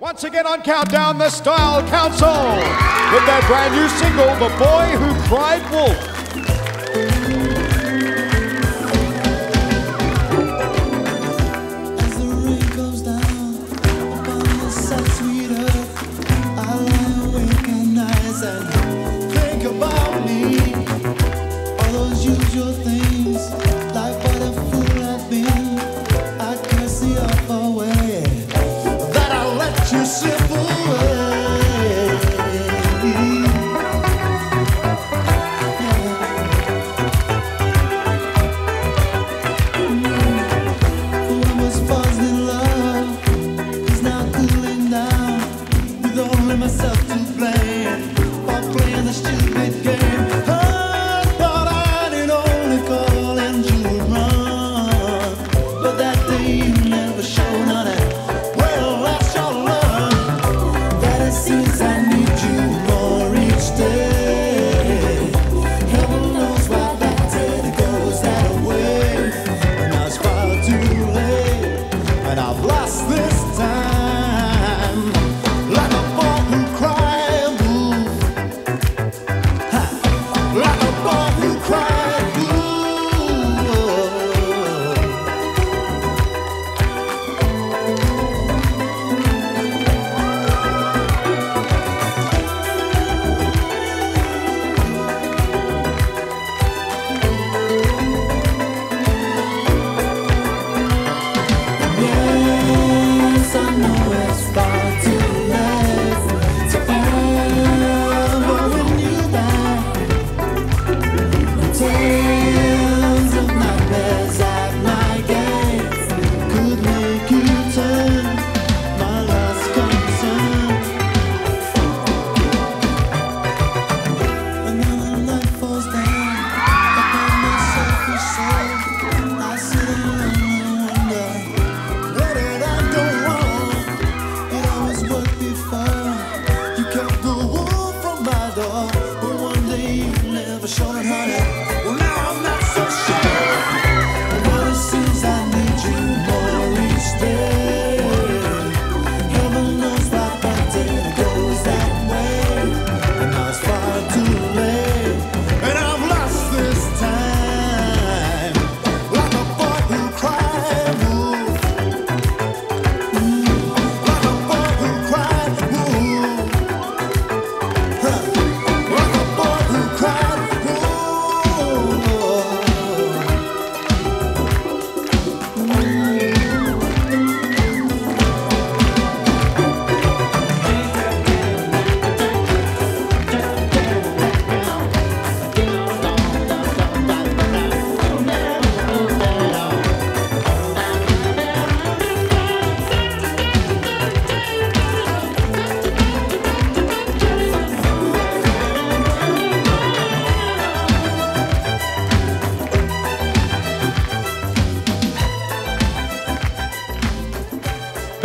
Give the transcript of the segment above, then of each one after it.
Once again on Countdown, the Style Council with their brand new single, The Boy Who Cried Wolf. The stupid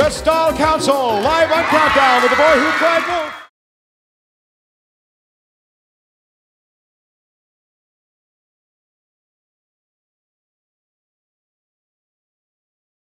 The Council, live on Countdown with the boy who cried wolf.